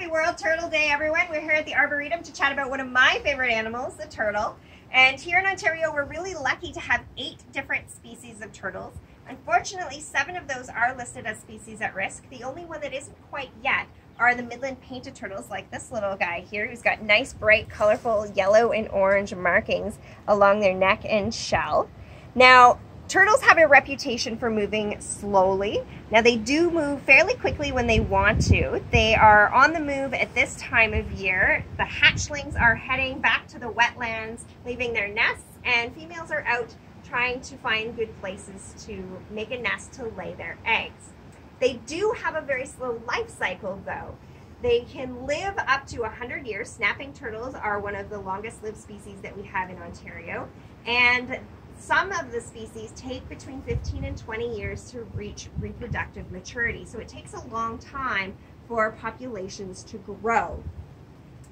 Happy World Turtle Day, everyone. We're here at the Arboretum to chat about one of my favorite animals, the turtle. And here in Ontario, we're really lucky to have eight different species of turtles. Unfortunately, seven of those are listed as species at risk. The only one that isn't quite yet are the Midland painted turtles like this little guy here who's got nice bright colorful yellow and orange markings along their neck and shell. Now Turtles have a reputation for moving slowly. Now they do move fairly quickly when they want to. They are on the move at this time of year. The hatchlings are heading back to the wetlands, leaving their nests, and females are out trying to find good places to make a nest to lay their eggs. They do have a very slow life cycle though. They can live up to 100 years. Snapping turtles are one of the longest lived species that we have in Ontario. And some of the species take between 15 and 20 years to reach reproductive maturity. So it takes a long time for populations to grow.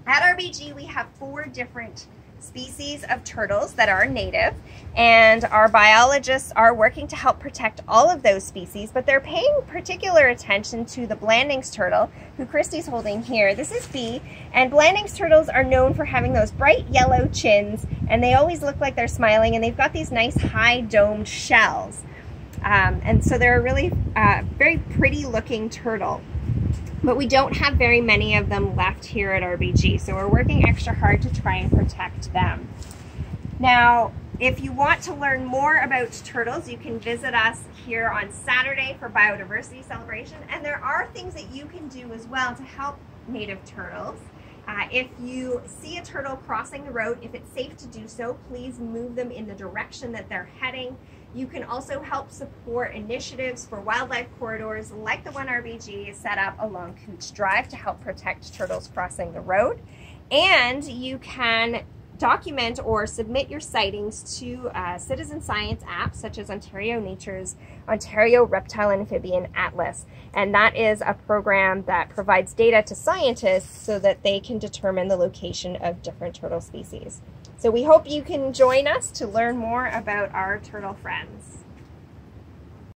At RBG, we have four different species of turtles that are native and our biologists are working to help protect all of those species but they're paying particular attention to the Blanding's turtle who Christie's holding here. This is B and Blanding's turtles are known for having those bright yellow chins and they always look like they're smiling and they've got these nice high domed shells. Um, and so they're a really uh, very pretty looking turtle but we don't have very many of them left here at RBG, so we're working extra hard to try and protect them. Now, if you want to learn more about turtles, you can visit us here on Saturday for biodiversity celebration, and there are things that you can do as well to help native turtles. Uh, if you see a turtle crossing the road, if it's safe to do so, please move them in the direction that they're heading. You can also help support initiatives for wildlife corridors like the one RBG set up along Cootes Drive to help protect turtles crossing the road. And you can document or submit your sightings to uh, citizen science apps such as Ontario Nature's Ontario Reptile and Amphibian Atlas. And that is a program that provides data to scientists so that they can determine the location of different turtle species. So we hope you can join us to learn more about our turtle friends.